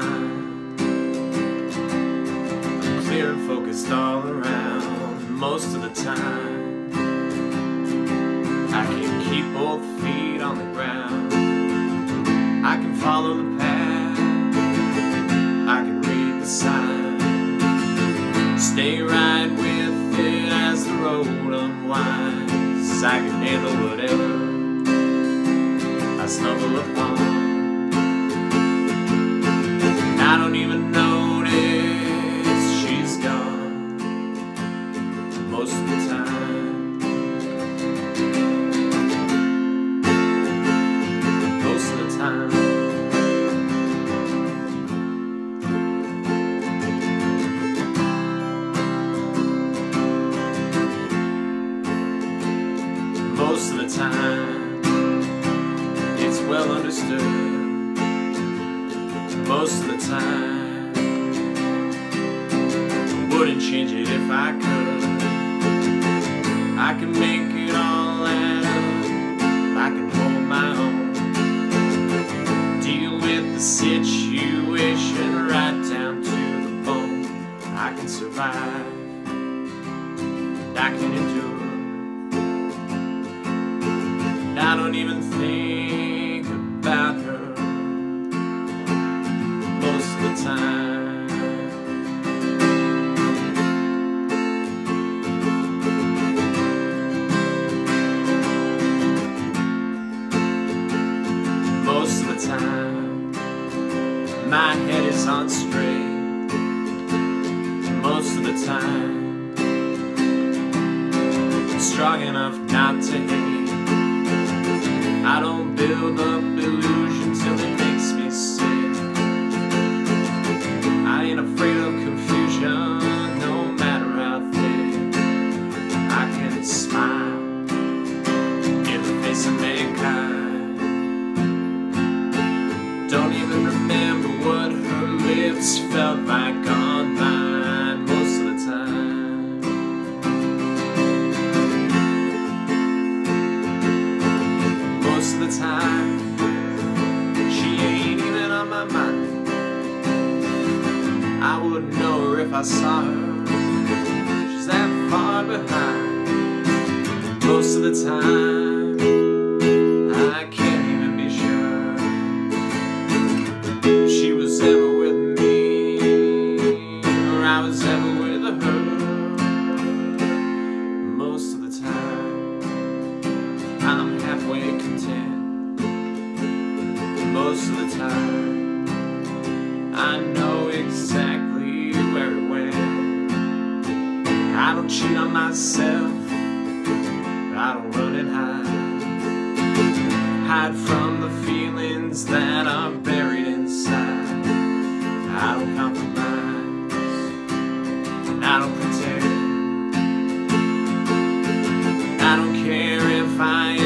time. I'm clear and focused all around most of the time. I can keep both feet on the ground. I can follow the path. I can read the signs. Stay right with it as the road unwinds. I can handle whatever I stumble upon. Even notice she's gone most of the time. Most of the time. Most of the time, it's well understood most of the time. I Wouldn't change it if I could. I can make it all up. I can hold my own. Deal with the situation right down to the bone. I can survive. I can endure. And I don't even think my head is on straight. Most of the time, I'm strong enough not to hate. I don't build up illusion till it makes me sick. I ain't afraid of confusion, no matter how thick. I can smile in the face of mankind. Don't even lips felt like on mine most of the time. Most of the time, she ain't even on my mind. I wouldn't know her if I saw her. She's that far behind. Most of the time, Most of the time, I'm halfway content. Most of the time, I know exactly where it went. I don't cheat on myself. I don't care if I